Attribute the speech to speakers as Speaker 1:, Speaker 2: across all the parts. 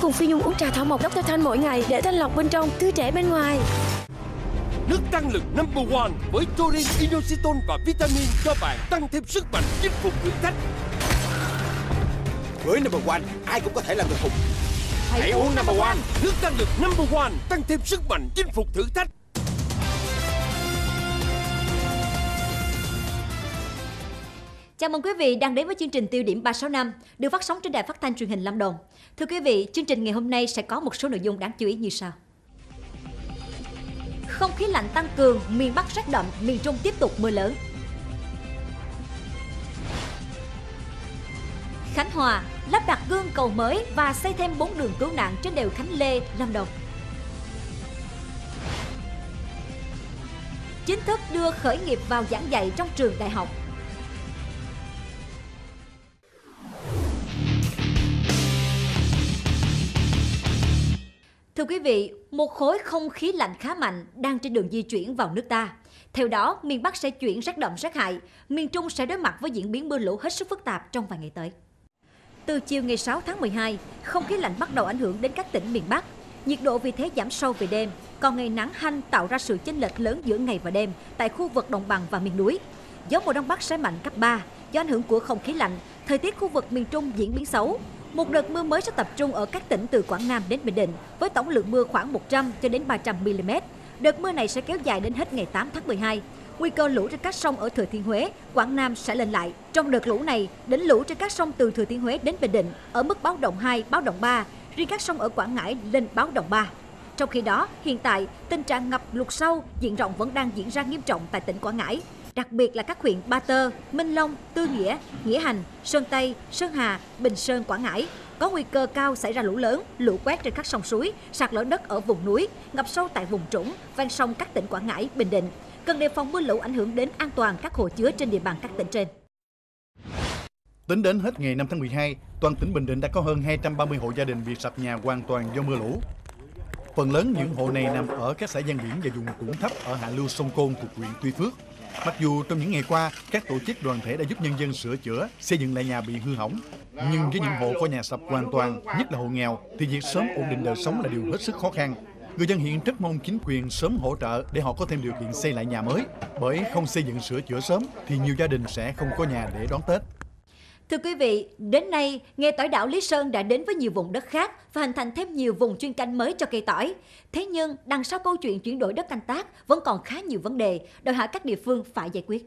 Speaker 1: cùng Phi Nhung uống trà thảo mộc Dr. Thanh mỗi ngày để thanh lọc bên trong, tươi trẻ bên ngoài.
Speaker 2: Nước tăng lực number one với taurine, inositol và vitamin cho bạn tăng thêm sức mạnh chinh phục thử thách.
Speaker 3: Với number one, ai cũng có thể làm được hùng.
Speaker 2: Hãy uống number one, nước tăng lực number one tăng thêm sức mạnh chinh phục thử thách.
Speaker 4: Chào mừng quý vị đang đến với chương trình Tiêu điểm 365 được phát sóng trên đài phát thanh truyền hình Lâm Đồng. Thưa quý vị, chương trình ngày hôm nay sẽ có một số nội dung đáng chú ý như sau. Không khí lạnh tăng cường, miền Bắc rét đậm, miền Trung tiếp tục mưa lớn. Khánh Hòa lắp đặt gương cầu mới và xây thêm 4 đường cứu nạn trên đèo Khánh Lê, Lâm Đồng. Chính thức đưa khởi nghiệp vào giảng dạy trong trường đại học. Thưa quý vị, một khối không khí lạnh khá mạnh đang trên đường di chuyển vào nước ta. Theo đó, miền Bắc sẽ chuyển rét đậm rét hại, miền Trung sẽ đối mặt với diễn biến mưa lũ hết sức phức tạp trong vài ngày tới. Từ chiều ngày 6 tháng 12, không khí lạnh bắt đầu ảnh hưởng đến các tỉnh miền Bắc. Nhiệt độ vì thế giảm sâu về đêm, còn ngày nắng hanh tạo ra sự chênh lệch lớn giữa ngày và đêm tại khu vực đồng bằng và miền núi. Gió mùa đông bắc sẽ mạnh cấp 3, do ảnh hưởng của không khí lạnh, thời tiết khu vực miền Trung diễn biến xấu, một đợt mưa mới sẽ tập trung ở các tỉnh từ Quảng Nam đến Bình Định với tổng lượng mưa khoảng 100 cho đến 300 mm. Đợt mưa này sẽ kéo dài đến hết ngày 8 tháng 12. Nguy cơ lũ trên các sông ở Thừa Thiên Huế, Quảng Nam sẽ lên lại. Trong đợt lũ này, đỉnh lũ trên các sông từ Thừa Thiên Huế đến Bình Định ở mức báo động 2, báo động 3, riêng các sông ở Quảng Ngãi lên báo động 3. Trong khi đó, hiện tại, tình trạng ngập lụt sâu diện rộng vẫn đang diễn ra nghiêm trọng tại tỉnh Quảng Ngãi đặc biệt là các huyện Ba Tơ, Minh Long, Tư Nghĩa, Nghĩa Hành, Sơn Tây, Sơn Hà, Bình Sơn, Quảng Ngãi có nguy cơ cao xảy ra lũ lớn, lũ quét trên các sông suối, sạt lở đất ở vùng núi, ngập sâu tại vùng trũng, ven sông các tỉnh Quảng Ngãi, Bình Định. Cần đề phòng mưa lũ ảnh hưởng đến an toàn các hồ chứa trên địa bàn các tỉnh trên.
Speaker 5: Tính đến hết ngày 5 tháng 12, toàn tỉnh Bình Định đã có hơn 230 hộ gia đình bị sập nhà hoàn toàn do mưa lũ. Phần lớn những hộ này nằm ở các xã ven biển và vùng trũng thấp ở hạ lưu sông Côn thuộc huyện Tuy Phước. Mặc dù trong những ngày qua, các tổ chức đoàn thể đã giúp nhân dân sửa chữa, xây dựng lại nhà bị hư hỏng, nhưng với những hộ có nhà sập hoàn toàn, nhất là hộ nghèo, thì việc sớm ổn định đời sống là điều hết sức khó khăn. Người dân hiện rất mong chính quyền sớm hỗ trợ để họ có thêm điều kiện xây lại nhà mới, bởi không xây dựng sửa chữa sớm thì nhiều gia đình sẽ không có nhà để đón Tết.
Speaker 4: Thưa quý vị, đến nay, nghe tỏi đảo Lý Sơn đã đến với nhiều vùng đất khác và hình thành thêm nhiều vùng chuyên canh mới cho cây tỏi. Thế nhưng, đằng sau câu chuyện chuyển đổi đất canh tác vẫn còn khá nhiều vấn đề, đòi hỏi các địa phương phải giải quyết.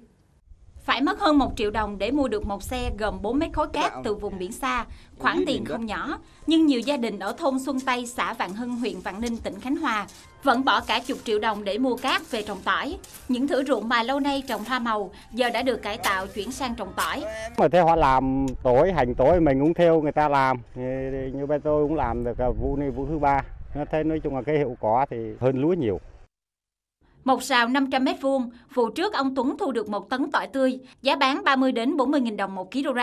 Speaker 6: Phải mất hơn 1 triệu đồng để mua được một xe gồm 4 mét khối cát từ vùng biển xa, khoản tiền không nhỏ. Nhưng nhiều gia đình ở thôn Xuân Tây, xã Vạn Hưng, huyện Vạn Ninh, tỉnh Khánh Hòa vẫn bỏ cả chục triệu đồng để mua cát về trồng tỏi. Những thửa ruộng mà lâu nay trồng hoa màu giờ đã được cải tạo chuyển sang trồng tỏi.
Speaker 7: Mà theo họ làm tỏi, hành tỏi mình cũng theo người ta làm. Như bây tôi cũng làm được vụ này vụ thứ ba. Nó thấy nói chung là cái hiệu quả thì hơn lúa nhiều.
Speaker 6: Một sào 500 mét vuông, vụ trước ông Tuấn thu được một tấn tỏi tươi, giá bán 30 đến 40 000 đồng một kg,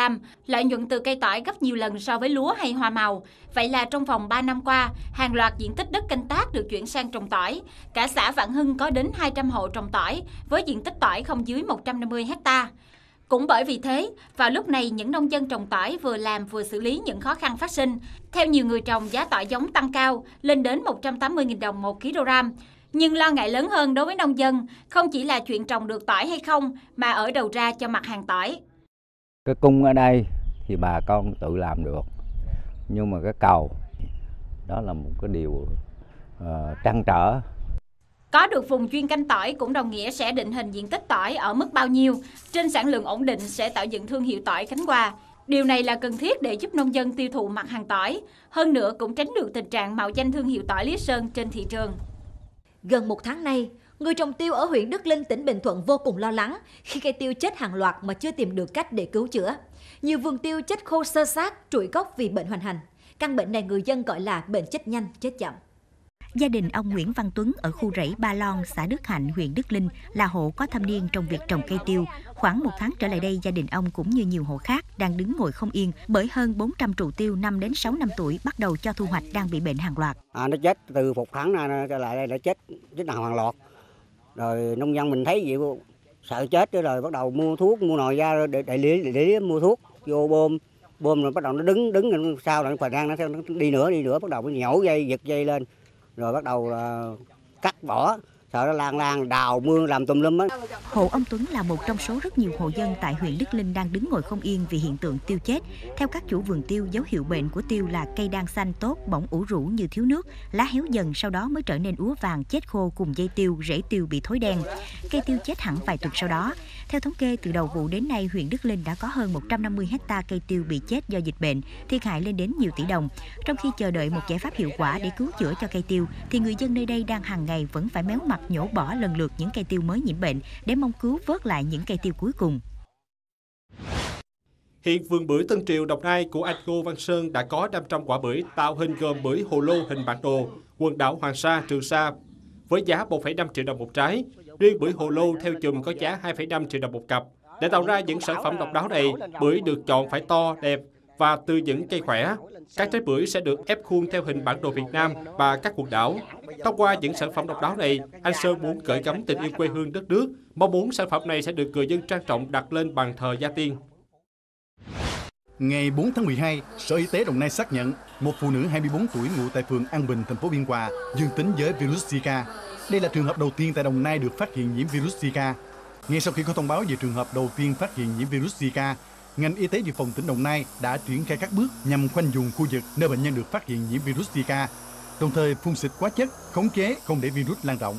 Speaker 6: lợi nhuận từ cây tỏi gấp nhiều lần so với lúa hay hoa màu. Vậy là trong vòng 3 năm qua, hàng loạt diện tích đất canh tác được chuyển sang trồng tỏi. Cả xã Vạn Hưng có đến 200 hộ trồng tỏi, với diện tích tỏi không dưới 150 hecta. Cũng bởi vì thế, vào lúc này những nông dân trồng tỏi vừa làm vừa xử lý những khó khăn phát sinh. Theo nhiều người trồng, giá tỏi giống tăng cao, lên đến 180.000 đồng một kg. Nhưng lo ngại lớn hơn đối với nông dân không chỉ là chuyện trồng được tỏi hay không mà ở đầu ra cho mặt hàng tỏi.
Speaker 7: Cái cung ở đây thì bà con tự làm được. Nhưng mà cái cầu đó là một cái điều uh, trăn trở.
Speaker 6: Có được vùng chuyên canh tỏi cũng đồng nghĩa sẽ định hình diện tích tỏi ở mức bao nhiêu, trên sản lượng ổn định sẽ tạo dựng thương hiệu tỏi Khánh Hòa. Điều này là cần thiết để giúp nông dân tiêu thụ mặt hàng tỏi, hơn nữa cũng tránh được tình trạng mạo danh thương hiệu tỏi Lý Sơn trên thị trường.
Speaker 4: Gần một tháng nay, người trồng tiêu ở huyện Đức Linh, tỉnh Bình Thuận vô cùng lo lắng khi cây tiêu chết hàng loạt mà chưa tìm được cách để cứu chữa. Nhiều vườn tiêu chết khô sơ sát, trụi gốc vì bệnh hoành hành. Căn bệnh này người dân gọi là bệnh chết nhanh, chết chậm.
Speaker 8: Gia đình ông Nguyễn Văn Tuấn ở khu rẫy Ba Lon, xã Đức Hạnh, huyện Đức Linh là hộ có thâm niên trong việc trồng cây tiêu. Khoảng một tháng trở lại đây, gia đình ông cũng như nhiều hộ khác đang đứng ngồi không yên bởi hơn 400 trụ tiêu 5 đến 6 năm tuổi bắt đầu cho thu hoạch đang bị bệnh hàng loạt.
Speaker 7: À, nó chết từ một tháng nay trở lại đây nó chết chết nào hàng loạt. Rồi nông dân mình thấy vậy sợ chết rồi bắt đầu mua thuốc mua nồi ra để để, để, để mua thuốc vô bơm
Speaker 9: bơm rồi bắt đầu nó đứng đứng sau rồi phải đang nó đi nữa đi nữa bắt đầu nó nhổ dây giật dây lên rồi bắt đầu là cắt bỏ sợ nó lan lan đào mương làm tùm lum á.
Speaker 8: Hộ ông Tuấn là một trong số rất nhiều hộ dân tại huyện Đức Linh đang đứng ngồi không yên vì hiện tượng tiêu chết. Theo các chủ vườn tiêu, dấu hiệu bệnh của tiêu là cây đang xanh tốt, bỗng ủ rũ như thiếu nước, lá héo dần sau đó mới trở nên úa vàng chết khô cùng dây tiêu, rễ tiêu bị thối đen. Cây tiêu chết hẳn vài tuần sau đó. Theo thống kê, từ đầu vụ đến nay, huyện Đức Linh đã có hơn 150 hecta cây tiêu bị chết do dịch bệnh, thiệt hại lên đến nhiều tỷ đồng. Trong khi chờ đợi một giải pháp hiệu quả để cứu chữa cho cây tiêu, thì người dân nơi đây đang hàng ngày vẫn phải méo mặt nhổ bỏ lần lượt những cây tiêu mới nhiễm bệnh để mong cứu vớt lại những cây tiêu cuối cùng.
Speaker 10: Hiện vườn bưởi Tân Triều Đồng Nai của anh Ngô Văn Sơn đã có 500 quả bưởi tạo hình gồm bưởi hồ lô hình bản đồ, quần đảo Hoàng Sa, Trường Sa với giá 1,5 triệu đồng một trái. Riêng bưởi hồ lô theo chùm có giá 2,5 triệu đồng một cặp. Để tạo ra những sản phẩm độc đáo này, bưởi được chọn phải to, đẹp và từ những cây khỏe. Các trái bưởi sẽ được ép khuôn theo hình bản đồ Việt Nam và các quần đảo. Thông qua những sản phẩm độc đáo này, anh Sơn muốn gửi gắm tình yêu quê hương đất nước, mong muốn sản phẩm này sẽ được người dân trang trọng đặt lên bàn thờ gia tiên.
Speaker 5: Ngày 4 tháng 12, Sở Y tế Đồng Nai xác nhận một phụ nữ 24 tuổi ngụ tại phường An Bình, thành phố Biên Hòa dương tính với virus Zika. Đây là trường hợp đầu tiên tại Đồng Nai được phát hiện nhiễm virus Zika. Ngay sau khi có thông báo về trường hợp đầu tiên phát hiện nhiễm virus Zika, ngành y tế dự phòng tỉnh Đồng Nai đã triển khai các bước nhằm khoanh vùng khu vực nơi bệnh nhân được phát hiện nhiễm virus Zika, đồng thời phun xịt hóa chất, khống chế không để virus lan rộng.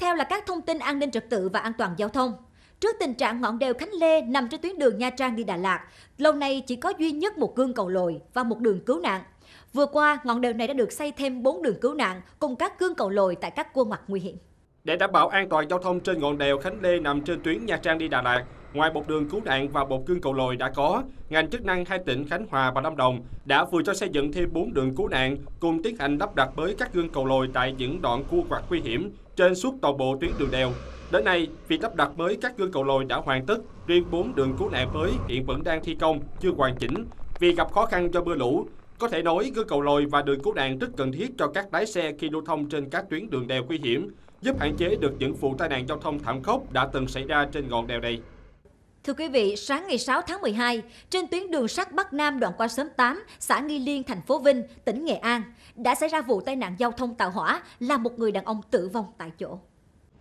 Speaker 4: Theo là các thông tin an ninh trật tự và an toàn giao thông. Trước tình trạng ngọn đèo Khánh Lê nằm trên tuyến đường Nha Trang đi Đà Lạt, lâu nay chỉ có duy nhất một gương cầu lồi và một đường cứu nạn. Vừa qua, ngọn đèo này đã được xây thêm 4 đường cứu nạn cùng các gương cầu lồi tại các khuôn mặt nguy hiểm.
Speaker 10: Để đảm bảo an toàn giao thông trên ngọn đèo Khánh Lê nằm trên tuyến Nha Trang đi Đà Lạt, ngoài một đường cứu nạn và bột cương cầu lồi đã có, ngành chức năng hai tỉnh Khánh Hòa và Lâm Đồng đã vừa cho xây dựng thêm 4 đường cứu nạn cùng tiến hành lắp đặt mới các gương cầu lồi tại những đoạn cua quặt nguy hiểm trên suốt toàn bộ tuyến đường đèo. Đến nay, việc lắp đặt mới các gương cầu lồi đã hoàn tất, riêng 4 đường cứu nạn mới hiện vẫn đang thi công, chưa hoàn chỉnh vì gặp khó khăn do mưa lũ. Có thể nói, gương cầu lồi và đường cứu nạn rất cần thiết cho các lái xe khi lưu thông trên các tuyến đường đèo nguy hiểm, giúp hạn chế được những vụ tai nạn giao thông thảm khốc đã từng xảy ra trên ngọn đèo này.
Speaker 4: Thưa quý vị, sáng ngày 6 tháng 12, trên tuyến đường sắt Bắc Nam đoạn qua xóm 8, xã Nghi Liên, thành phố Vinh, tỉnh Nghệ An, đã xảy ra vụ tai nạn giao thông tàu hỏa làm một người đàn ông tử vong tại chỗ.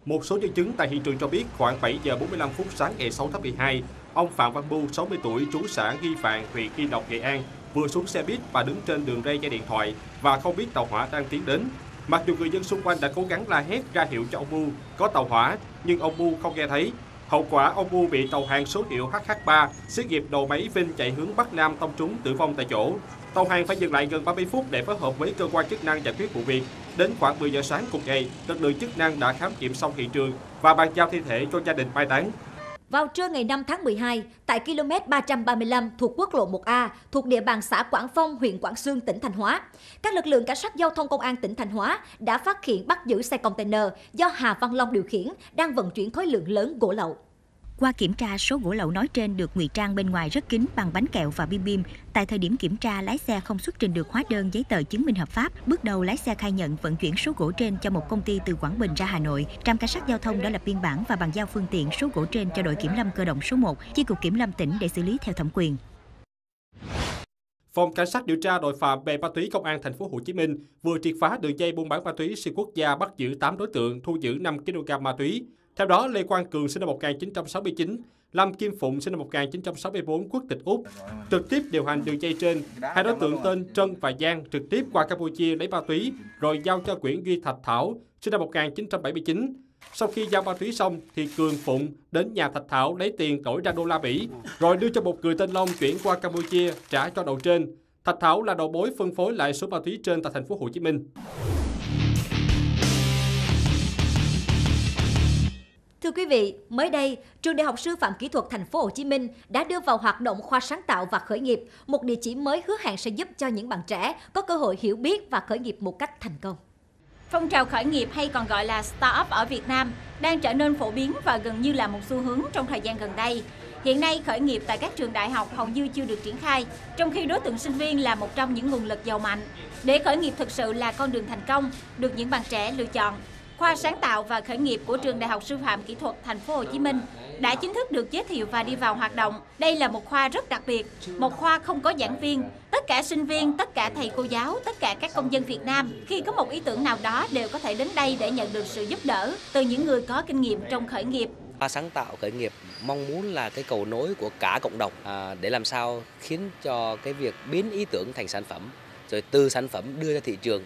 Speaker 10: Một số nhân chứng tại hiện trường cho biết khoảng 7 giờ 45 phút sáng ngày 6 tháng 12, ông Phạm Văn Bu, 60 tuổi, trú xã Nghi Phạn, huyện Nghi Lộc, Nghệ An, vừa xuống xe buýt và đứng trên đường ray dây điện thoại và không biết tàu hỏa đang tiến đến. Mặc dù người dân xung quanh đã cố gắng la hét ra hiệu cho ông Bu có tàu hỏa, nhưng ông Bu không nghe thấy. Hậu quả, ông U bị tàu hàng số hiệu HH3 xí nghiệp đầu máy Vinh chạy hướng Bắc Nam tông trúng tử vong tại chỗ. Tàu hàng phải dừng lại gần 30 phút để phối hợp với cơ quan chức năng giải quyết vụ việc. Đến khoảng 10 giờ sáng cùng ngày, lực lượng chức năng đã khám nghiệm xong hiện trường và bàn giao thi thể cho gia đình mai táng.
Speaker 4: Vào trưa ngày 5 tháng 12, tại km 335 thuộc quốc lộ 1A, thuộc địa bàn xã Quảng Phong, huyện Quảng Sương, tỉnh Thanh Hóa, các lực lượng cảnh sát giao thông công an tỉnh Thanh Hóa đã phát hiện bắt giữ xe container do Hà Văn Long điều khiển đang vận chuyển khối lượng lớn gỗ lậu.
Speaker 8: Qua kiểm tra, số gỗ lậu nói trên được ngụy trang bên ngoài rất kín bằng bánh kẹo và bim bim. Tại thời điểm kiểm tra, lái xe không xuất trình được hóa đơn giấy tờ chứng minh hợp pháp. Bước đầu, lái xe khai nhận vận chuyển số gỗ trên cho một công ty từ Quảng Bình ra Hà Nội. Trạm cảnh sát giao thông đã lập biên bản và bàn giao phương tiện số gỗ trên cho đội kiểm lâm cơ động số 1, chi cục kiểm lâm tỉnh để xử lý theo thẩm quyền.
Speaker 10: Phòng Cảnh sát điều tra tội phạm về ma túy Công an thành phố Hồ Chí Minh vừa triệt phá đường dây buôn bán ma túy xuyên quốc gia bắt giữ 8 đối tượng, thu giữ 5 kg ma túy. Theo đó, Lê Quang Cường sinh năm 1969, Lâm Kim Phụng sinh năm 1964 quốc tịch Úc trực tiếp điều hành đường dây trên. Hai đối tượng tên Trân và Giang trực tiếp qua Campuchia lấy ma túy rồi giao cho Nguyễn Duy Thạch Thảo sinh năm 1979. Sau khi giao ma túy xong thì Cường Phụng đến nhà Thạch Thảo lấy tiền đổi ra đô la Mỹ rồi đưa cho một người tên Long chuyển qua Campuchia trả cho đầu trên. Thạch Thảo là đầu mối phân phối lại số ma túy trên tại thành phố Hồ Chí Minh.
Speaker 4: Thưa quý vị, mới đây, Trường Đại học Sư phạm Kỹ thuật Thành phố Hồ Chí Minh đã đưa vào hoạt động khoa sáng tạo và khởi nghiệp, một địa chỉ mới hứa hẹn sẽ giúp cho những bạn trẻ có cơ hội hiểu biết và khởi nghiệp một cách thành công.
Speaker 6: Phong trào khởi nghiệp hay còn gọi là startup ở Việt Nam đang trở nên phổ biến và gần như là một xu hướng trong thời gian gần đây. Hiện nay, khởi nghiệp tại các trường đại học hầu như chưa được triển khai, trong khi đối tượng sinh viên là một trong những nguồn lực giàu mạnh. Để khởi nghiệp thực sự là con đường thành công, được những bạn trẻ lựa chọn, Khoa sáng tạo và khởi nghiệp của trường Đại học Sư phạm Kỹ thuật Thành phố Hồ Chí Minh đã chính thức được giới thiệu và đi vào hoạt động. Đây là một khoa rất đặc biệt, một khoa không có giảng viên. Tất cả sinh viên, tất cả thầy cô giáo, tất cả các công dân Việt Nam khi có một ý tưởng nào đó đều có thể đến đây để nhận được sự giúp đỡ từ những người có kinh nghiệm trong khởi nghiệp.
Speaker 11: Khoa sáng tạo khởi nghiệp mong muốn là cái cầu nối của cả cộng đồng à, để làm sao khiến cho cái việc biến ý tưởng thành sản phẩm rồi từ sản phẩm đưa ra thị trường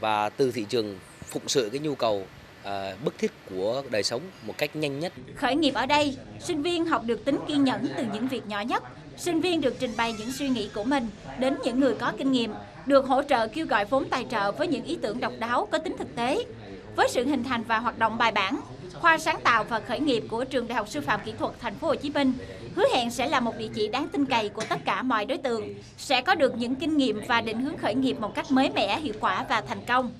Speaker 11: và từ thị trường phụng sự cái nhu cầu à, bức thiết của đời sống một cách nhanh nhất.
Speaker 6: Khởi nghiệp ở đây, sinh viên học được tính kiên nhẫn từ những việc nhỏ nhất. Sinh viên được trình bày những suy nghĩ của mình đến những người có kinh nghiệm, được hỗ trợ kêu gọi vốn tài trợ với những ý tưởng độc đáo có tính thực tế. Với sự hình thành và hoạt động bài bản, khoa sáng tạo và khởi nghiệp của trường Đại học Sư phạm Kỹ thuật Thành phố Hồ Chí Minh hứa hẹn sẽ là một địa chỉ đáng tin cậy của tất cả mọi đối tượng, sẽ có được những kinh nghiệm và định hướng khởi nghiệp một cách mới mẻ, hiệu quả và thành công.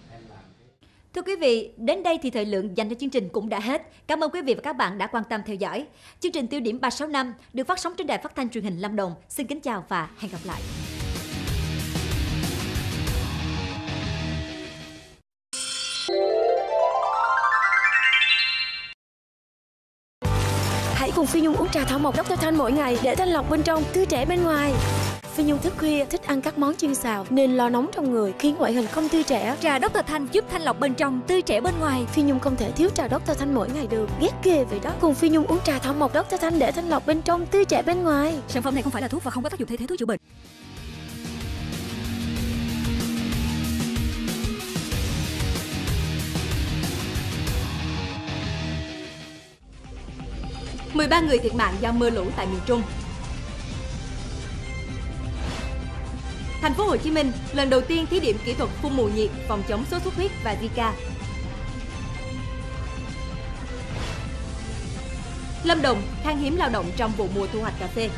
Speaker 4: Thưa quý vị, đến đây thì thời lượng dành cho chương trình cũng đã hết. Cảm ơn quý vị và các bạn đã quan tâm theo dõi. Chương trình Tiêu điểm 365 được phát sóng trên đài phát thanh truyền hình Lâm Đồng. Xin kính chào và hẹn gặp lại.
Speaker 1: Hãy cùng Phi Nhung uống trà thảo mộc Dr. Thanh mỗi ngày để thanh lọc bên trong, tươi trẻ bên ngoài. Phi Nhung thức khuya, thích ăn các món chiên xào nên lo nóng trong người khiến ngoại hình không tươi trẻ.
Speaker 4: Trà Dr. Thanh giúp thanh lọc bên trong, tươi trẻ bên ngoài.
Speaker 1: Phi Nhung không thể thiếu trà Dr. Thanh mỗi ngày được. Ghét ghê vậy đó. Cùng Phi Nhung uống trà thảo mộc Dr. Thanh để thanh lọc bên trong, tươi trẻ bên ngoài.
Speaker 4: Sản phẩm này không phải là thuốc và không có tác dụng thay thế thuốc chữa bệnh. Mười ba người thiệt mạng do mưa lũ tại miền Trung. Thành phố Hồ Chí Minh, lần đầu tiên thí điểm kỹ thuật phun mù nhiệt, phòng chống sốt xuất huyết và Zika. Lâm Đồng, khan hiếm lao động trong vụ mùa thu hoạch cà phê.